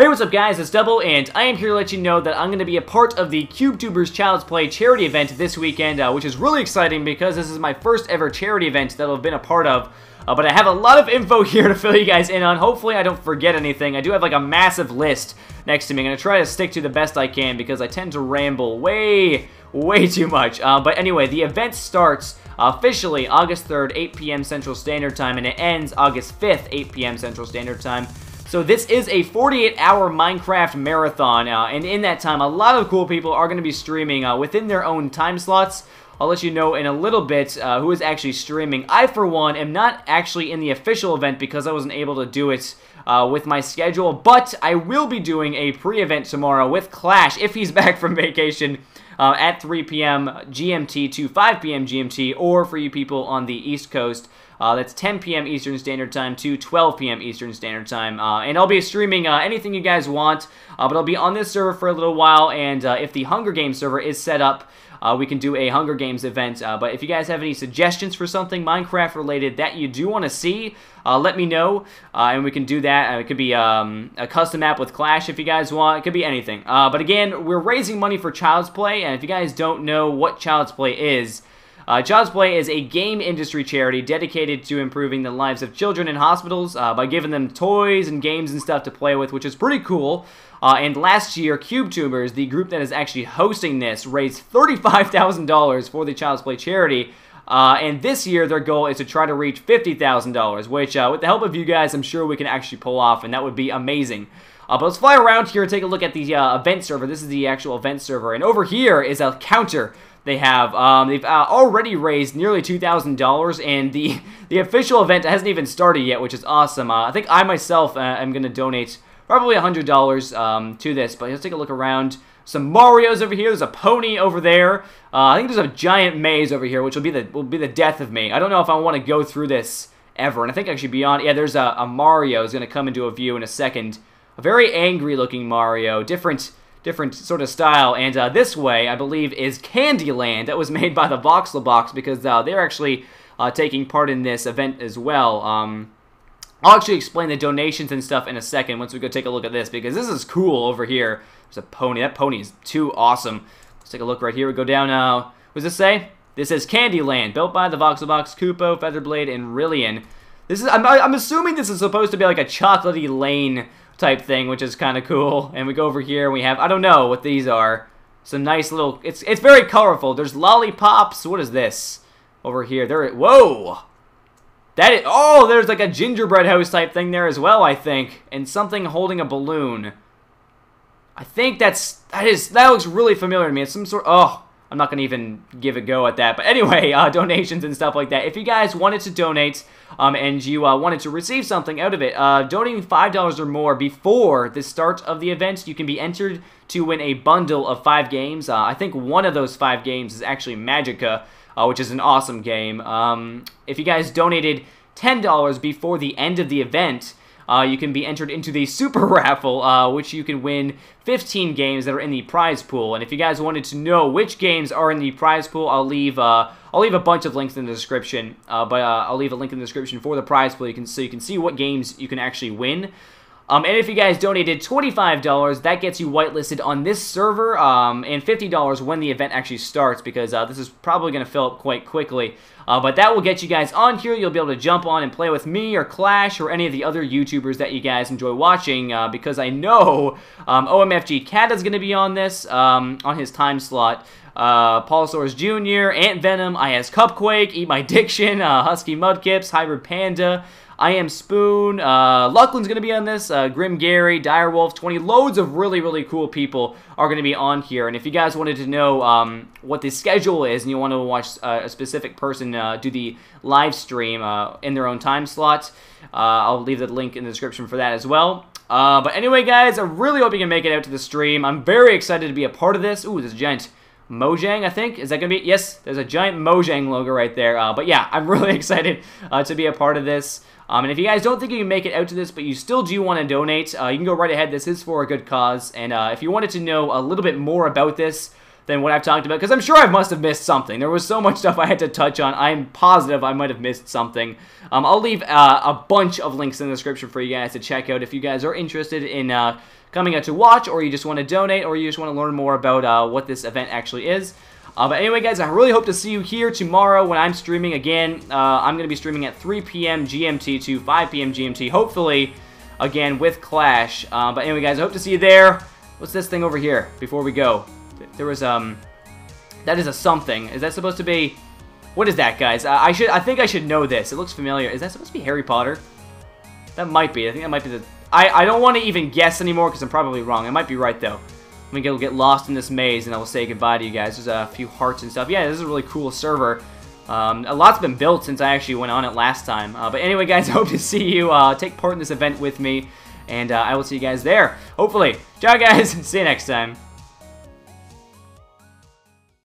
Hey, what's up guys, it's Double, and I am here to let you know that I'm going to be a part of the Qubetubers Child's Play charity event this weekend, uh, which is really exciting because this is my first ever charity event that I've been a part of. Uh, but I have a lot of info here to fill you guys in on. Hopefully I don't forget anything. I do have like a massive list next to me. I'm going to try to stick to the best I can because I tend to ramble way, way too much. Uh, but anyway, the event starts officially August 3rd, 8 p.m. Central Standard Time, and it ends August 5th, 8 p.m. Central Standard Time. So this is a 48-hour Minecraft marathon, uh, and in that time, a lot of cool people are going to be streaming uh, within their own time slots. I'll let you know in a little bit uh, who is actually streaming. I, for one, am not actually in the official event because I wasn't able to do it uh, with my schedule, but I will be doing a pre-event tomorrow with Clash if he's back from vacation uh, at 3 p.m. GMT to 5 p.m. GMT, or for you people on the East Coast, uh, that's 10 p.m. Eastern Standard Time to 12 p.m. Eastern Standard Time. Uh, and I'll be streaming uh, anything you guys want, uh, but I'll be on this server for a little while, and uh, if the Hunger Games server is set up, uh, we can do a Hunger Games event. But if you guys have any suggestions for something Minecraft related that you do want to see, uh, let me know, uh, and we can do that. it could be um, a custom map with Clash if you guys want. It could be anything. but again, we're raising money for Child's Play, and if you guys don't know what Child's Play is, uh, Child's Play is a game industry charity dedicated to improving the lives of children in hospitals uh, by giving them toys and games and stuff to play with, which is pretty cool. Uh, and last year, Qubetubers, the group that is actually hosting this, raised $35,000 for the Child's Play charity. Uh, and this year, their goal is to try to reach $50,000, which, uh, with the help of you guys, I'm sure we can actually pull off, and that would be amazing. Uh, but let's fly around here and take a look at the uh, event server. This is the actual event server. And over here is a counter they have. Um, they've uh, already raised nearly $2,000, and the, the official event hasn't even started yet, which is awesome. Uh, I think I myself am going to donate probably $100 um, to this, but let's take a look around. Some Marios over here. There's a pony over there. Uh, I think there's a giant maze over here, which will be the will be the death of me. I don't know if I want to go through this ever. And I think actually beyond, yeah, there's a, a Mario is going to come into a view in a second. A very angry looking Mario. Different different sort of style. And uh, this way, I believe, is Candyland that was made by the Voxelbox because uh, they're actually uh, taking part in this event as well. Um, I'll actually explain the donations and stuff in a second once we go take a look at this because this is cool over here. There's a pony. That pony is too awesome. Let's take a look right here. We go down. Uh, what does this say? This is Candyland, built by the Voxelbox, Kupo, Featherblade, and Rillian. This is I'm, I'm assuming this is supposed to be like a chocolatey lane type thing, which is kind of cool. And we go over here and we have, I don't know what these are. Some nice little, it's it's very colorful. There's lollipops. What is this? Over here. There, whoa! That is, oh, there's like a gingerbread house type thing there as well, I think. And something holding a balloon. I think that's, that is, that looks really familiar to me. It's some sort, oh, I'm not going to even give a go at that. But anyway, uh, donations and stuff like that. If you guys wanted to donate um, and you uh, wanted to receive something out of it, uh, donating $5 or more before the start of the event, you can be entered to win a bundle of five games. Uh, I think one of those five games is actually Magicka, uh, which is an awesome game. Um, if you guys donated $10 before the end of the event, uh, you can be entered into the Super Raffle, uh, which you can win 15 games that are in the prize pool. And if you guys wanted to know which games are in the prize pool, I'll leave uh, I'll leave a bunch of links in the description. Uh, but uh, I'll leave a link in the description for the prize pool, you can so you can see what games you can actually win. Um, and if you guys donated $25, that gets you whitelisted on this server, um, and $50 when the event actually starts, because uh, this is probably going to fill up quite quickly. Uh, but that will get you guys on here. You'll be able to jump on and play with me or Clash or any of the other YouTubers that you guys enjoy watching, uh, because I know um, OMFG Cat is going to be on this, um, on his time slot. Uh, Paul Soares Jr., Ant Venom, iHasCupquake, Eat My Diction, uh, Husky Mudkipz, Hybrid Panda, I Am Spoon, uh, Lachlan's going to be on this, uh, Grim Gary, Direwolf, 20, loads of really, really cool people are going to be on here. And if you guys wanted to know um, what the schedule is and you want to watch uh, a specific person uh, do the live stream uh, in their own time slot, uh, I'll leave the link in the description for that as well. But anyway, guys, I really hope you can make it out to the stream. I'm very excited to be a part of this. Ooh, this a giant Mojang, I think. Is that going to be? Yes, there's a giant Mojang logo right there. Uh, but yeah, I'm really excited uh, to be a part of this. Um, and if you guys don't think you can make it out to this, but you still do want to donate, uh, you can go right ahead. This is for a good cause. And uh, if you wanted to know a little bit more about this, than what I've talked about, because I'm sure I must have missed something. There was so much stuff I had to touch on. I'm positive I might have missed something. Um, I'll leave uh, a bunch of links in the description for you guys to check out if you guys are interested in uh, coming out to watch, or you just want to donate, or you just want to learn more about uh, what this event actually is. Uh, but anyway, guys, I really hope to see you here tomorrow when I'm streaming again. Uh, I'm going to be streaming at 3 p.m. GMT to 5 p.m. GMT, hopefully, again, with Clash. Uh, but anyway, guys, I hope to see you there. What's this thing over here before we go? There was, um, that is a something. Is that supposed to be, what is that, guys? I, I should, I think I should know this. It looks familiar. Is that supposed to be Harry Potter? That might be. I think that might be the, I, I don't want to even guess anymore because I'm probably wrong. I might be right, though. Let me go get lost in this maze and I will say goodbye to you guys. There's a few hearts and stuff. Yeah, this is a really cool server. Um, a lot's been built since I actually went on it last time. Uh, but anyway, guys, I hope to see you uh, take part in this event with me. And uh, I will see you guys there, hopefully. Ciao, guys. see you next time.